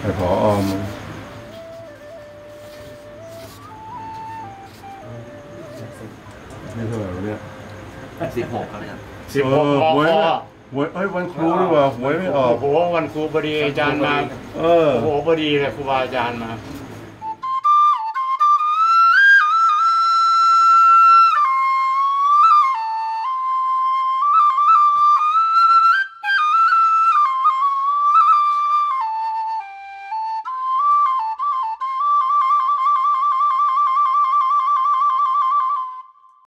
ไปขออมนี่เท่าไรวะเนี่ยสิบหกครับเนี่ยสิบหกพอหวยหวยเอ้ยวันครูด้วยว่ะหวยไม่ออก โอ้โหวันครูพอดีอาจารย์มา เออ โอ้โหพอดีเลยครูบาอาจารย์มา